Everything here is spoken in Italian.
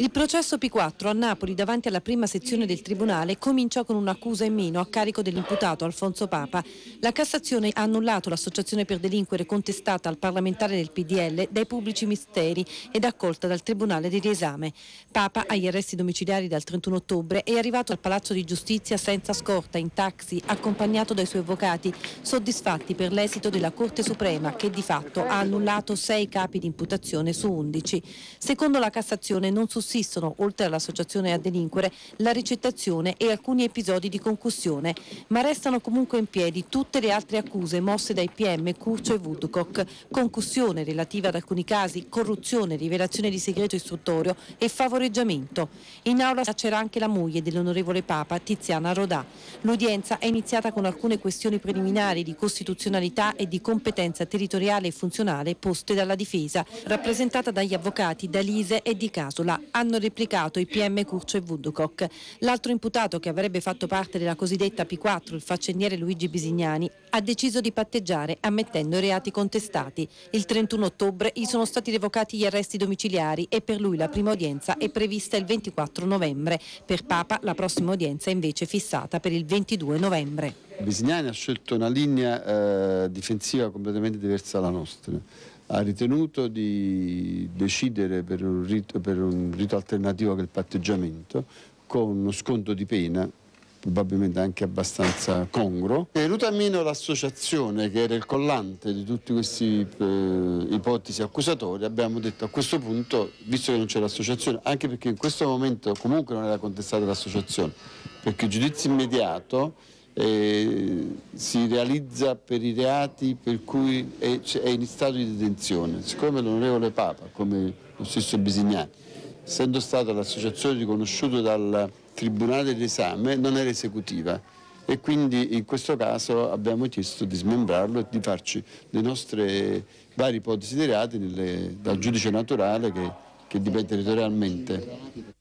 Il processo P4 a Napoli davanti alla prima sezione del Tribunale comincia con un'accusa in meno a carico dell'imputato Alfonso Papa. La Cassazione ha annullato l'associazione per delinquere contestata al parlamentare del PDL dai pubblici misteri ed accolta dal Tribunale di riesame. Papa, agli arresti domiciliari dal 31 ottobre, è arrivato al Palazzo di Giustizia senza scorta, in taxi, accompagnato dai suoi avvocati, soddisfatti per l'esito della Corte Suprema che di fatto ha annullato sei capi di imputazione su undici. Secondo la Cassazione non sussistono sussistono, oltre all'associazione a delinquere, la ricettazione e alcuni episodi di concussione, ma restano comunque in piedi tutte le altre accuse mosse dai PM Curcio e Woodcock, concussione relativa ad alcuni casi, corruzione, rivelazione di segreto istruttorio e favoreggiamento. In aula c'era anche la moglie dell'onorevole Papa, Tiziana Rodà. L'udienza è iniziata con alcune questioni preliminari di costituzionalità e di competenza territoriale e funzionale poste dalla difesa, rappresentata dagli avvocati Dalise e Di Casola hanno replicato i PM Curcio e Woodcock. L'altro imputato che avrebbe fatto parte della cosiddetta P4, il faccendiere Luigi Bisignani, ha deciso di patteggiare ammettendo i reati contestati. Il 31 ottobre gli sono stati revocati gli arresti domiciliari e per lui la prima udienza è prevista il 24 novembre. Per Papa la prossima udienza è invece fissata per il 22 novembre. Bisignani ha scelto una linea eh, difensiva completamente diversa dalla nostra ha ritenuto di decidere per un, rito, per un rito alternativo che il patteggiamento con uno sconto di pena probabilmente anche abbastanza congruo. È venuta meno l'associazione che era il collante di tutte queste eh, ipotesi accusatorie, abbiamo detto a questo punto, visto che non c'è l'associazione, anche perché in questo momento comunque non era contestata l'associazione, perché il giudizio immediato eh, si realizza per i reati per cui è, è in stato di detenzione. Siccome l'onorevole Papa, come lo stesso Bisignani, essendo stata l'associazione riconosciuta dal Tribunale d'esame, non era esecutiva e quindi in questo caso abbiamo chiesto di smembrarlo e di farci le nostre varie ipotesi di reati nelle, dal giudice naturale che, che dipende territorialmente.